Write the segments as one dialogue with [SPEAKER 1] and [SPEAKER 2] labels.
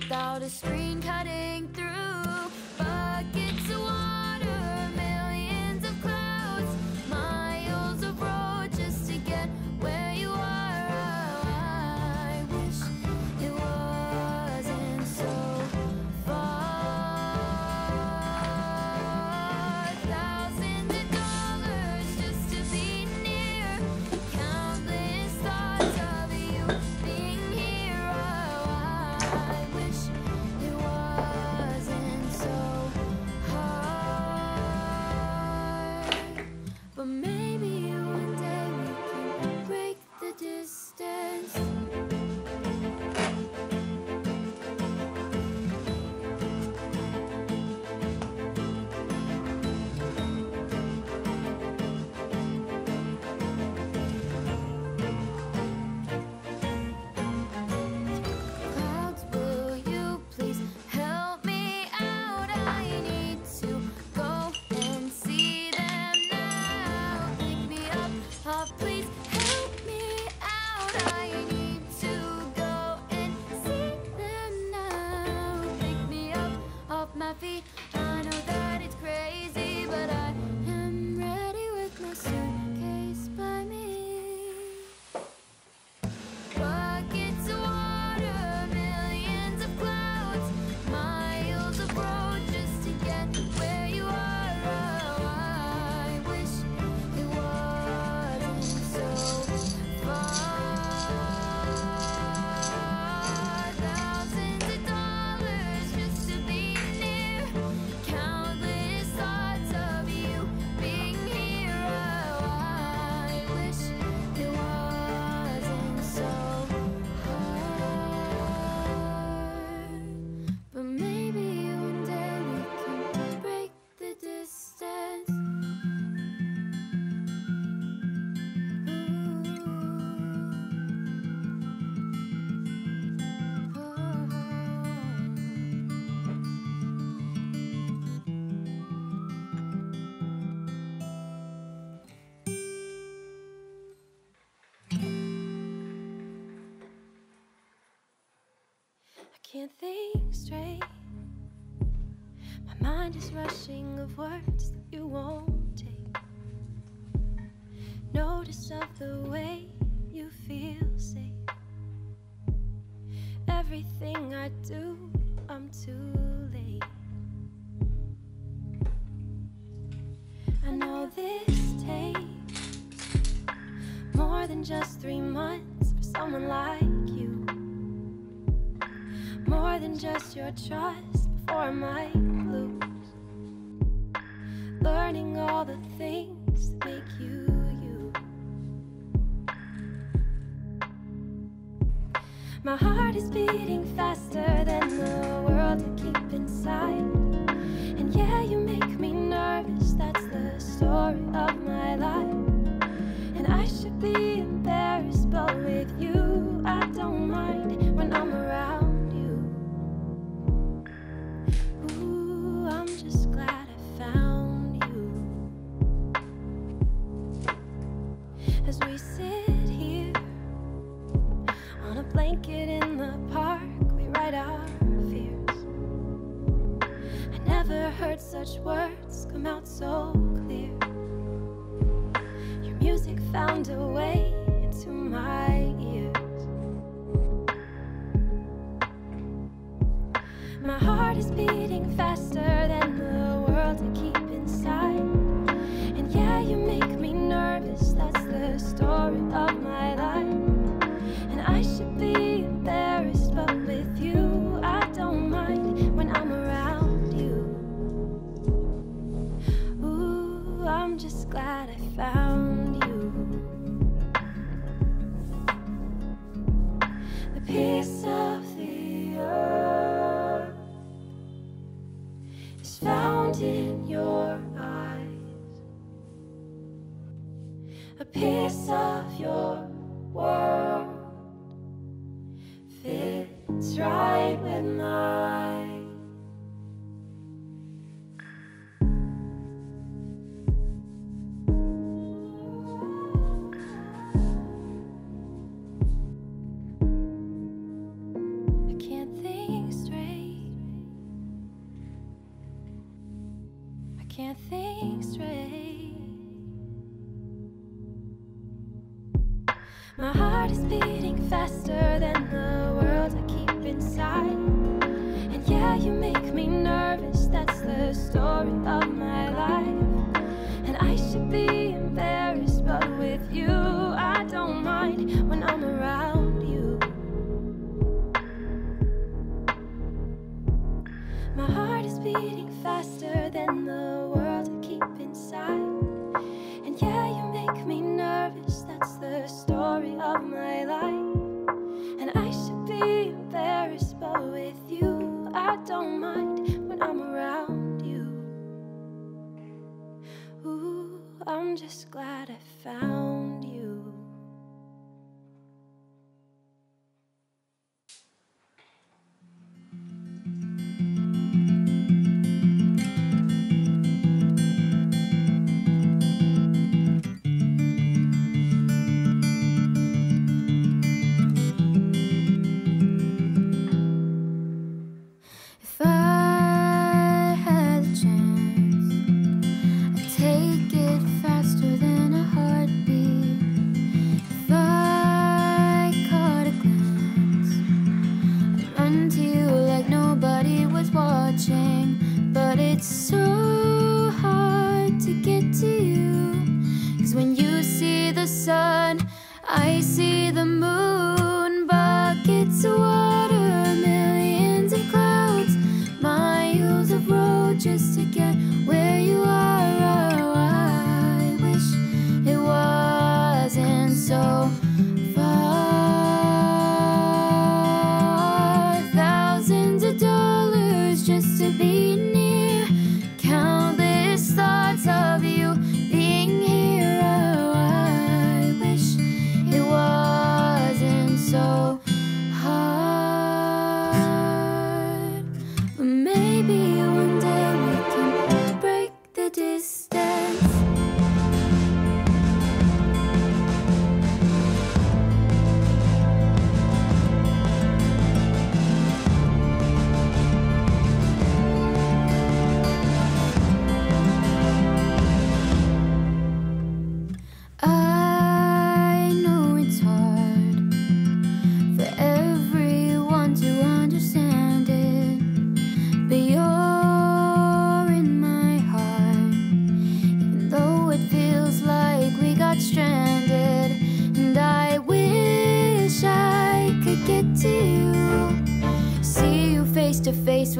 [SPEAKER 1] without a screen cutting through.
[SPEAKER 2] Can't think straight. My mind is rushing of words that you won't take. Notice of the way. your trust before I might lose. Learning all the things that make you you. My heart is beating faster than the world I keep inside. music found a way into my can't think straight. My heart is beating faster than the world I keep inside. And yeah, you make me nervous, that's the story of my life. And I should be embarrassed, but with you, I don't mind when I'm around you. My heart is beating faster. I'm just glad I found.
[SPEAKER 1] I see the moon.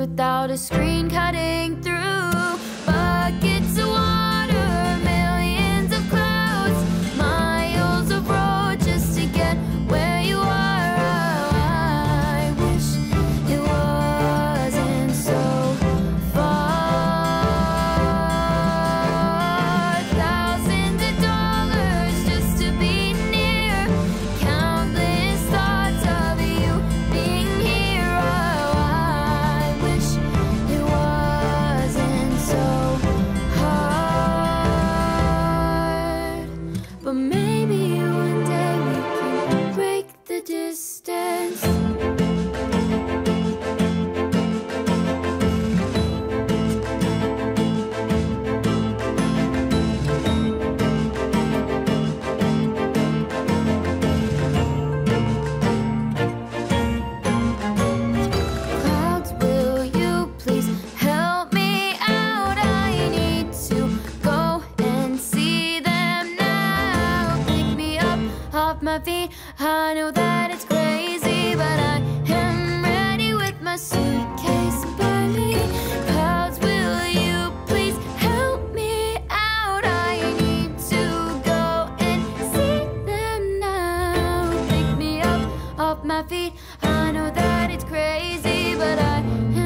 [SPEAKER 1] without a screen cutting through feet. I know that it's crazy, but I.